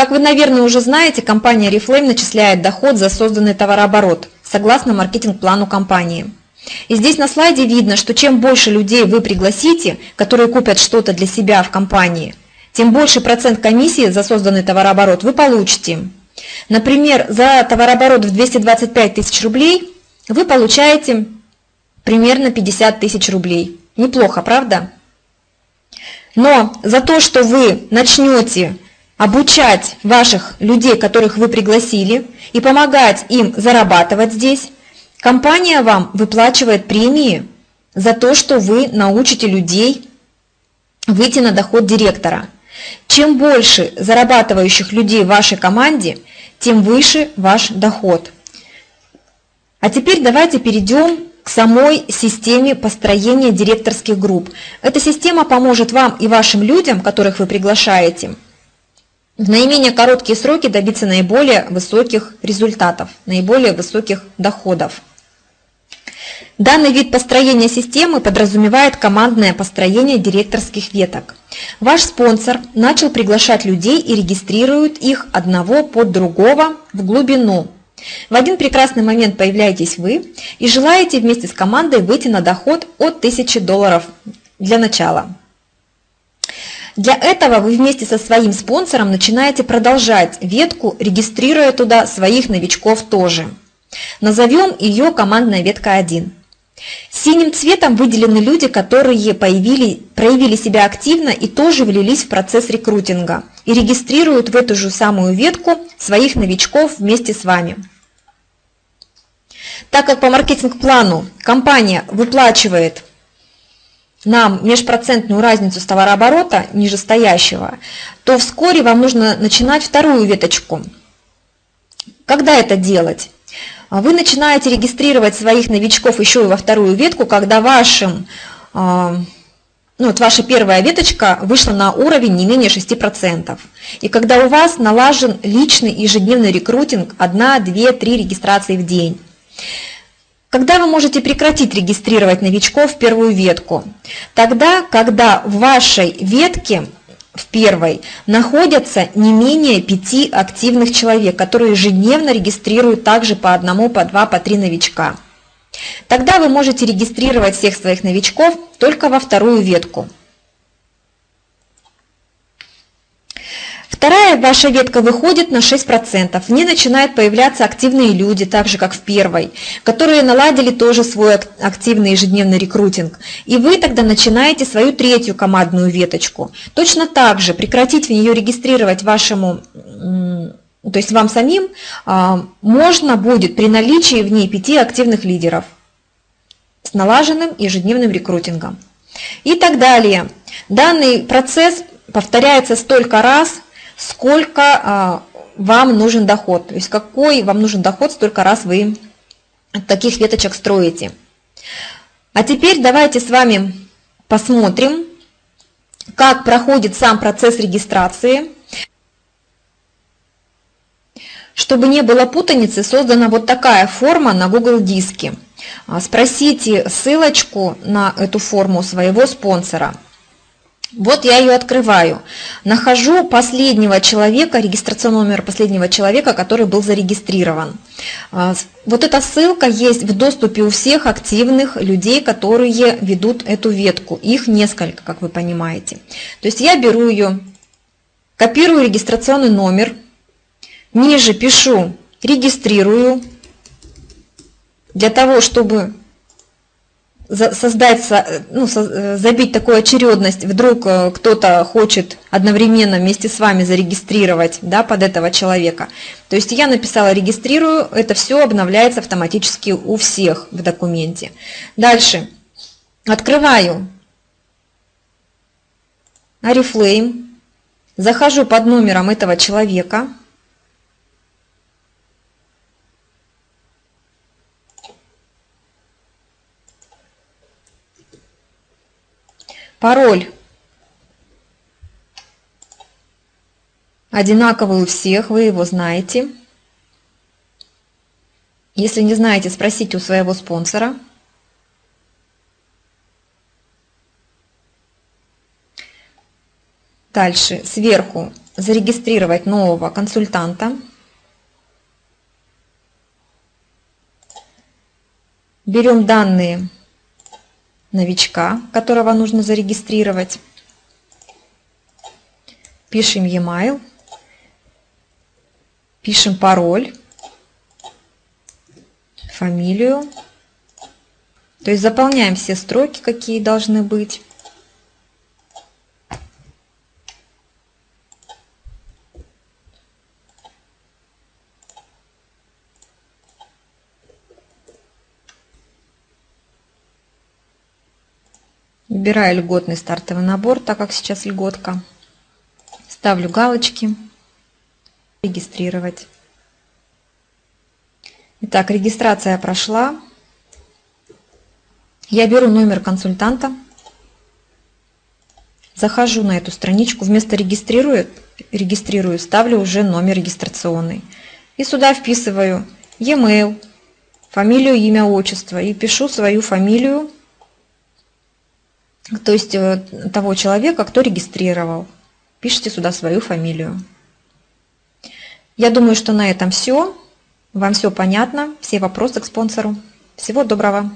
Как вы, наверное, уже знаете, компания Reflame начисляет доход за созданный товарооборот, согласно маркетинг-плану компании. И здесь на слайде видно, что чем больше людей вы пригласите, которые купят что-то для себя в компании, тем больше процент комиссии за созданный товарооборот вы получите. Например, за товарооборот в 225 тысяч рублей вы получаете примерно 50 тысяч рублей. Неплохо, правда? Но за то, что вы начнете обучать ваших людей, которых вы пригласили, и помогать им зарабатывать здесь, компания вам выплачивает премии за то, что вы научите людей выйти на доход директора. Чем больше зарабатывающих людей в вашей команде, тем выше ваш доход. А теперь давайте перейдем к самой системе построения директорских групп. Эта система поможет вам и вашим людям, которых вы приглашаете, в наименее короткие сроки добиться наиболее высоких результатов, наиболее высоких доходов. Данный вид построения системы подразумевает командное построение директорских веток. Ваш спонсор начал приглашать людей и регистрирует их одного под другого в глубину в один прекрасный момент появляетесь вы и желаете вместе с командой выйти на доход от 1000 долларов для начала. Для этого вы вместе со своим спонсором начинаете продолжать ветку, регистрируя туда своих новичков тоже. Назовем ее командная ветка 1. Синим цветом выделены люди, которые появили, проявили себя активно и тоже влились в процесс рекрутинга и регистрируют в эту же самую ветку своих новичков вместе с вами. Так как по маркетинг-плану компания выплачивает нам межпроцентную разницу с товарооборота нижестоящего, то вскоре вам нужно начинать вторую веточку. Когда это делать? Вы начинаете регистрировать своих новичков еще и во вторую ветку, когда вашим, а, ну, вот ваша первая веточка вышла на уровень не менее 6%. И когда у вас налажен личный ежедневный рекрутинг 1, 2, 3 регистрации в день. Когда вы можете прекратить регистрировать новичков в первую ветку? Тогда, когда в вашей ветке, в первой, находятся не менее пяти активных человек, которые ежедневно регистрируют также по одному, по два, по три новичка. Тогда вы можете регистрировать всех своих новичков только во вторую ветку. Вторая ваша ветка выходит на 6%. В ней начинают появляться активные люди, так же как в первой, которые наладили тоже свой активный ежедневный рекрутинг. И вы тогда начинаете свою третью командную веточку. Точно так же прекратить в нее регистрировать вашему то есть вам самим а, можно будет при наличии в ней пяти активных лидеров с налаженным ежедневным рекрутингом. И так далее. Данный процесс повторяется столько раз, сколько а, вам нужен доход. То есть какой вам нужен доход, столько раз вы таких веточек строите. А теперь давайте с вами посмотрим, как проходит сам процесс регистрации. Чтобы не было путаницы, создана вот такая форма на Google Диске. А, спросите ссылочку на эту форму своего спонсора – вот я ее открываю. Нахожу последнего человека, регистрационный номер последнего человека, который был зарегистрирован. А, вот эта ссылка есть в доступе у всех активных людей, которые ведут эту ветку. Их несколько, как вы понимаете. То есть я беру ее, копирую регистрационный номер, ниже пишу «регистрирую», для того, чтобы создать, ну, э, забить такую очередность, вдруг э, кто-то хочет одновременно вместе с вами зарегистрировать да, под этого человека. То есть я написала «регистрирую», это все обновляется автоматически у всех в документе. Дальше. Открываю Oriflame, захожу под номером этого человека – Пароль одинаковый у всех, вы его знаете. Если не знаете, спросите у своего спонсора. Дальше сверху зарегистрировать нового консультанта. Берем данные новичка, которого нужно зарегистрировать. Пишем e-mail. Пишем пароль, фамилию. То есть заполняем все строки, какие должны быть. Выбираю льготный стартовый набор, так как сейчас льготка. Ставлю галочки. Регистрировать. Итак, регистрация прошла. Я беру номер консультанта, захожу на эту страничку, вместо регистрирую, регистрирую, ставлю уже номер регистрационный. И сюда вписываю e-mail, фамилию, имя, отчество и пишу свою фамилию, то есть э, того человека, кто регистрировал. Пишите сюда свою фамилию. Я думаю, что на этом все. Вам все понятно, все вопросы к спонсору. Всего доброго!